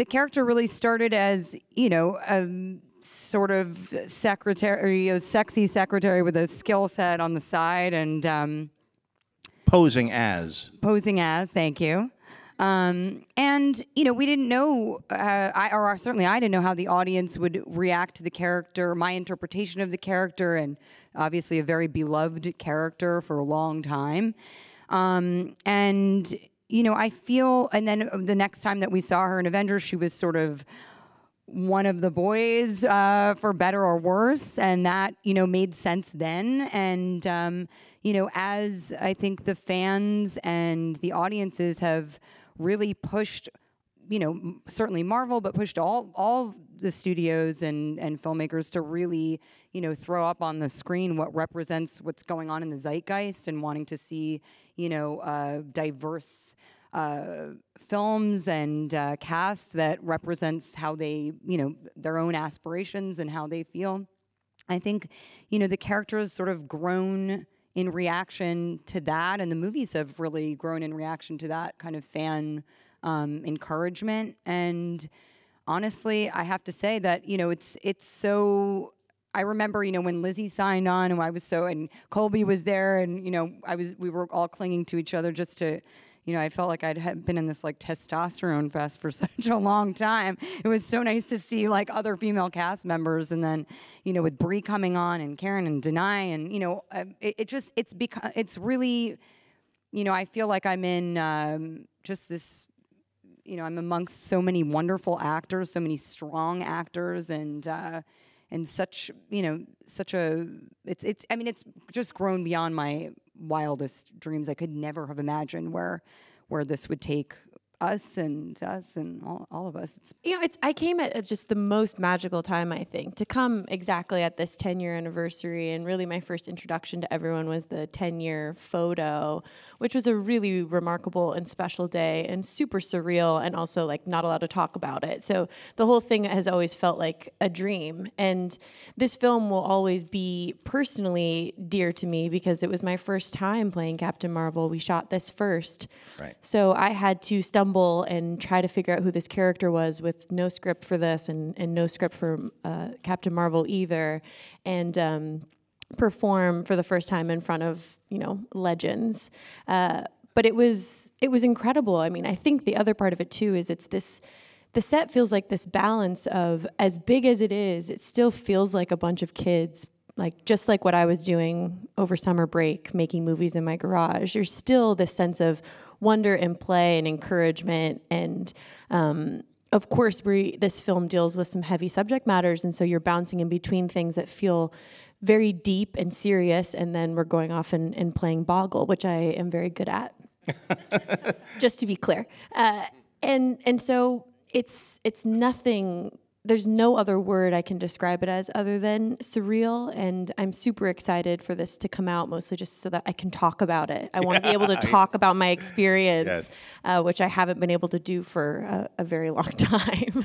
the character really started as you know a sort of secretary, a sexy secretary with a skill set on the side, and um, Posing as. posing as. Thank you. Um, and you know, we didn't know, uh, I, or certainly I didn't know how the audience would react to the character, my interpretation of the character, and obviously a very beloved character for a long time. Um, and you know, I feel, and then the next time that we saw her in Avengers, she was sort of one of the boys, uh, for better or worse, and that you know made sense then. And um, you know, as I think the fans and the audiences have really pushed, you know, certainly Marvel, but pushed all all the studios and and filmmakers to really, you know, throw up on the screen what represents what's going on in the zeitgeist and wanting to see, you know, uh, diverse uh, films and uh, cast that represents how they, you know, their own aspirations and how they feel. I think, you know, the characters sort of grown in reaction to that, and the movies have really grown in reaction to that kind of fan um, encouragement. And honestly, I have to say that you know it's it's so. I remember, you know, when Lizzie signed on, and I was so, and Cobie was there, and you know, I was, we were all clinging to each other just to, you know, I felt like I'd been in this like testosterone fest for such a long time. It was so nice to see like other female cast members, and then, you know, with Brie coming on and Karen and Danai, and you know, uh, it, it just it's become it's really, you know, I feel like I'm in um, just this you know, I'm amongst so many wonderful actors, so many strong actors, and uh, and such, you know, such a. It's it's. I mean, it's just grown beyond my wildest dreams. I could never have imagined where where this would take us and us and all, all of us. It's you know, it's I came at, at just the most magical time I think to come exactly at this 10 year anniversary and really my first introduction to everyone was the 10 year photo, which was a really remarkable and special day and super surreal and also like not allowed to talk about it. So the whole thing has always felt like a dream and this film will always be personally dear to me because it was my first time playing Captain Marvel. We shot this first. Right. So I had to stumble and try to figure out who this character was with no script for this and, and no script for uh, Captain Marvel either, and um, perform for the first time in front of you know legends. Uh, but it was it was incredible. I mean, I think the other part of it too is it's this. The set feels like this balance of as big as it is, it still feels like a bunch of kids like just like what I was doing over summer break, making movies in my garage, there's still this sense of wonder and play and encouragement. And um, of course, we this film deals with some heavy subject matters, and so you're bouncing in between things that feel very deep and serious, and then we're going off and, and playing boggle, which I am very good at. just to be clear, uh, and and so it's it's nothing there's no other word I can describe it as other than surreal. And I'm super excited for this to come out, mostly just so that I can talk about it. I want to be able to talk about my experience, Yes. uh, which I haven't been able to do for a, a very long time.